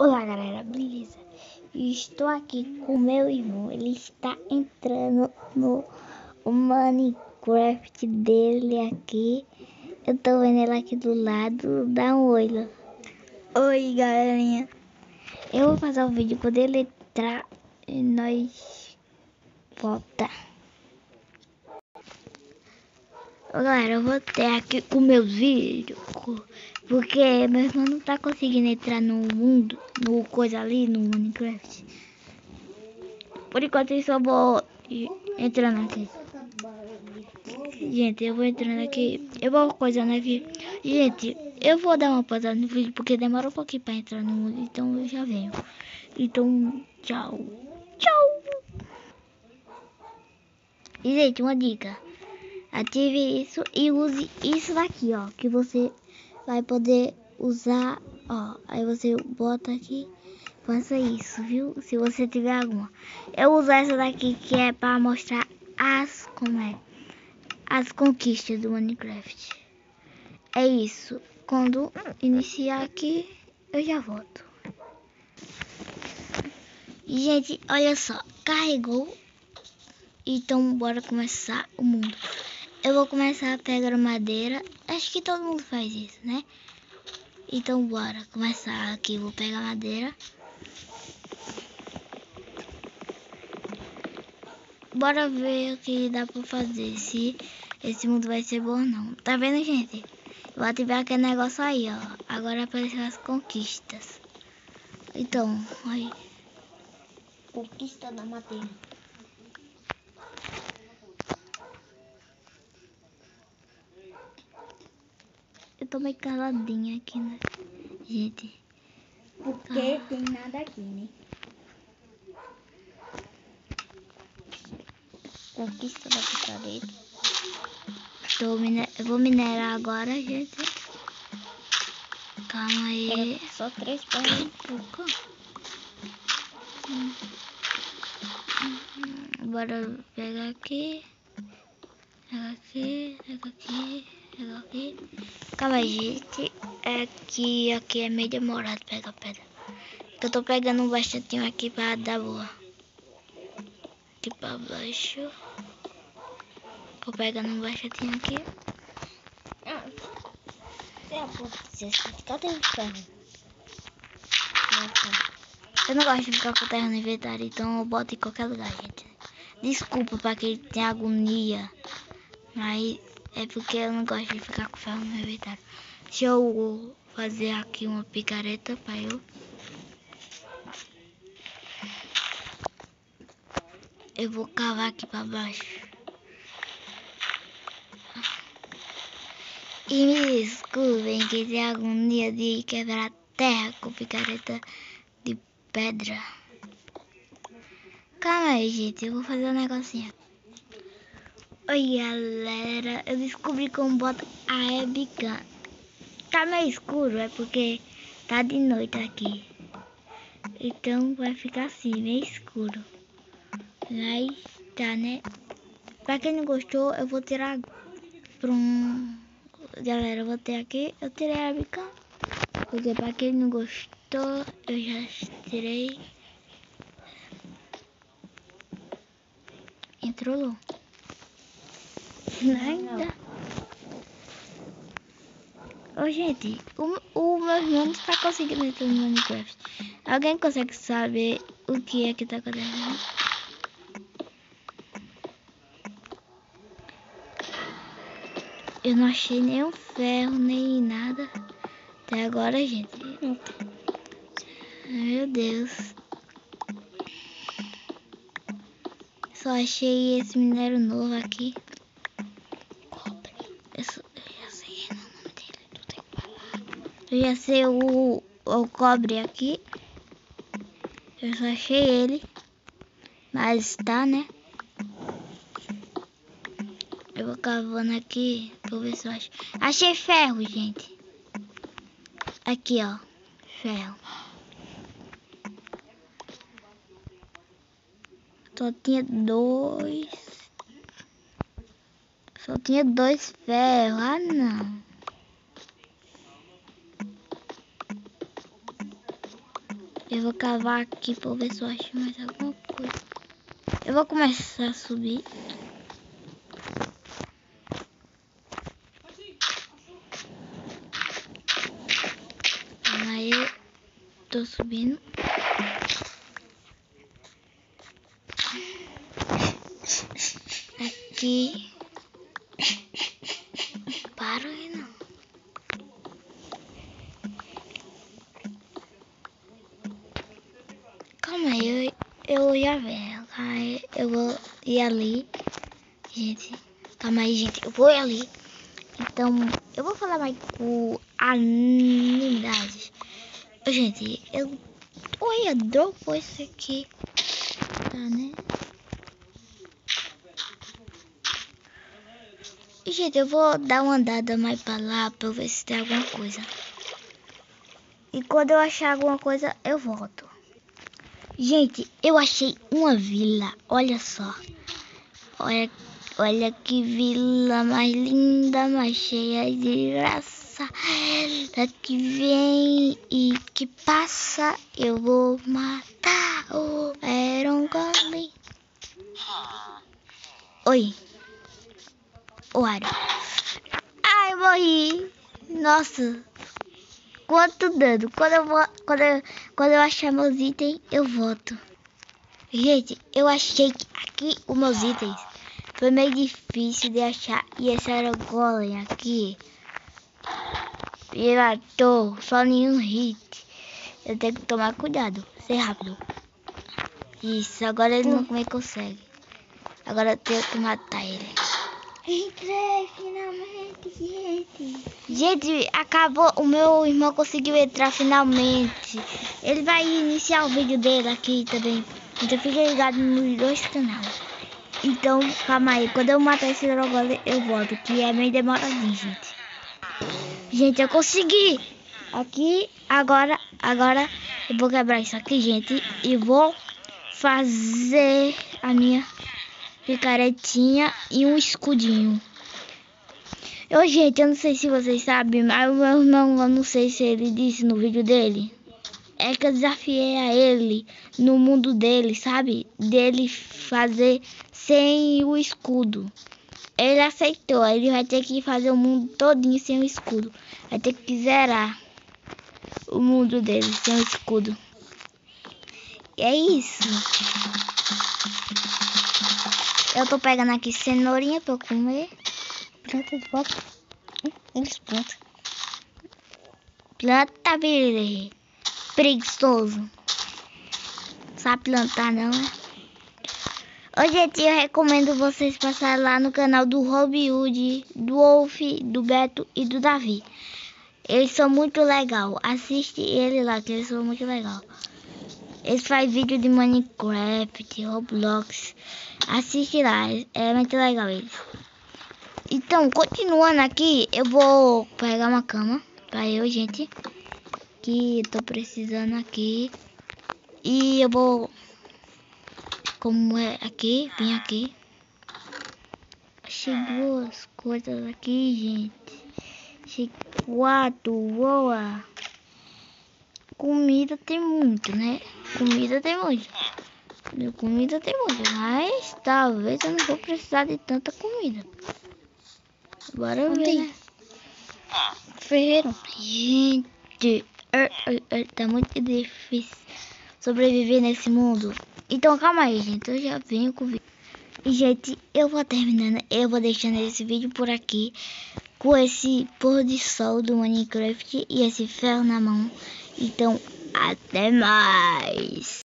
Olá galera, beleza? Estou aqui com meu irmão, ele está entrando no Minecraft dele aqui. Eu tô vendo ele aqui do lado, dá um oi. Oi galerinha. Eu vou fazer o um vídeo quando ele entrar e nós volta. Galera, eu vou ter aqui com meus vídeos porque meu irmão não tá conseguindo entrar no mundo, no coisa ali, no Minecraft. Por enquanto eu só vou entrando aqui. Gente, eu vou entrando aqui. Eu vou coisando aqui. Gente, eu vou dar uma pausada no vídeo porque demora um pouquinho pra entrar no mundo. Então eu já venho. Então, tchau. Tchau. E, gente, uma dica. Ative isso e use isso daqui, ó. Que você vai poder usar, ó, aí você bota aqui, faça isso, viu? Se você tiver alguma. Eu uso essa daqui que é para mostrar as, como é, as conquistas do Minecraft. É isso. Quando iniciar aqui, eu já volto. Gente, olha só, carregou. Então, bora começar o mundo. Eu vou começar a pegar madeira. Acho que todo mundo faz isso, né? Então bora começar aqui. Vou pegar madeira. Bora ver o que dá pra fazer. Se esse mundo vai ser bom ou não. Tá vendo, gente? Vou ativar aquele negócio aí, ó. Agora apareceu as conquistas. Então, aí. Conquista da madeira. Tô meio caladinha aqui, né? Gente. Porque ah. tem nada aqui, né? Conquista da picareta. Tô miner... Eu vou minerar agora, gente. Calma aí. É só três para pouco. Bora pegar aqui. Pega aqui, pega aqui, pega aqui. Calma gente. É que aqui é meio demorado pegar pedra. Eu tô pegando um bastantinho aqui pra dar boa. Aqui pra baixo. Tô pegando um bastantinho aqui. Ah, o ferro? Eu não gosto de ficar com terra no inventário, então eu boto em qualquer lugar, gente. Desculpa pra quem tem agonia. Mas é porque eu não gosto de ficar com ferro no meu inventário. Deixa eu fazer aqui uma picareta para eu. Eu vou cavar aqui para baixo. E me desculpem que tem algum dia de quebrar terra com picareta de pedra. Calma aí, gente. Eu vou fazer um negocinho. Oi galera, eu descobri como bota a webcam. Tá meio escuro, é porque tá de noite aqui. Então vai ficar assim, meio escuro. Aí tá, né? Pra quem não gostou, eu vou tirar pra um... Galera, eu vou ter aqui, eu tirei a webcam. Porque pra quem não gostou, eu já tirei. Entrou. Nada. Ô, gente, o, o meu irmão está conseguindo entrar no Minecraft. Alguém consegue saber o que é que está acontecendo? Eu não achei nenhum ferro, nem nada. Até agora, gente. Meu Deus. Só achei esse minério novo aqui. Eu já sei o, o cobre aqui. Eu só achei ele. Mas tá, né? Eu vou cavando aqui pra ver se eu acho. Achei ferro, gente. Aqui, ó. Ferro. Só tinha dois. Só tinha dois ferros. Ah, não. Eu vou cavar aqui pra ver se eu acho mais alguma coisa. Eu vou começar a subir. Aí tô subindo. Aqui. Para aí não. Calma aí, eu, eu ia ver. Aí eu vou ir ali. Gente, calma aí, gente. Eu vou ir ali. Então, eu vou falar mais com anonimidade. Gente, eu. Olha, dropou isso aqui. Tá, né? Gente, eu vou dar uma andada mais pra lá pra ver se tem alguma coisa. E quando eu achar alguma coisa, eu volto. Gente, eu achei uma vila. Olha só. Olha, olha que vila mais linda, mais cheia de graça. Ela que vem e que passa, eu vou matar o Iron Golem. Oi. O Iron. Ai, morri. Nossa. Quanto dano. Quando eu, vou, quando, eu, quando eu achar meus itens, eu volto. Gente, eu achei aqui os meus itens. Foi meio difícil de achar. E esse era o golem aqui. Ele matou. Só nenhum hit. Eu tenho que tomar cuidado. Ser rápido. Isso, agora ele não me consegue. Agora eu tenho que matar ele. Entrei finalmente, gente. Gente, acabou. O meu irmão conseguiu entrar finalmente. Ele vai iniciar o vídeo dele aqui também. Então fica ligado nos dois canais. Então, calma aí. Quando eu matar esse dragão, eu volto. Que é meio demoradinho, gente. Gente, eu consegui. Aqui, agora, agora eu vou quebrar isso aqui, gente. E vou fazer a minha picaretinha e um escudinho. Eu, gente, eu não sei se vocês sabem, mas o meu irmão, eu não sei se ele disse no vídeo dele. É que eu desafiei a ele no mundo dele, sabe? Dele fazer sem o escudo. Ele aceitou, ele vai ter que fazer o mundo todinho sem o escudo. Vai ter que zerar o mundo dele sem o escudo. E é isso. Eu tô pegando aqui cenourinha pra eu comer. Planta de volta. Eles plantam. Planta, verde. Preguiçoso. Sabe plantar não, né? Ô, gente, eu recomendo vocês passarem lá no canal do Robin Hood, do Wolf, do Beto e do Davi. Eles são muito legal. Assiste ele lá, que eles são muito legal. Eles fazem vídeo de Minecraft, Roblox. Assiste lá, é muito legal eles. Então, continuando aqui, eu vou pegar uma cama pra eu, gente. Que eu tô precisando aqui. E eu vou... Como é aqui, vim aqui. Achei duas coisas aqui, gente. Quatro, boa. Comida tem muito, né? Comida tem muito. Comida tem muito, mas talvez eu não vou precisar de tanta comida. Bora ver, né? Ferreiro. Gente, er, er, er, tá muito difícil sobreviver nesse mundo. Então calma aí, gente. Eu já venho com o vídeo. E, gente, eu vou terminando. Eu vou deixando esse vídeo por aqui. Com esse pôr de sol do Minecraft e esse ferro na mão. Então, até mais.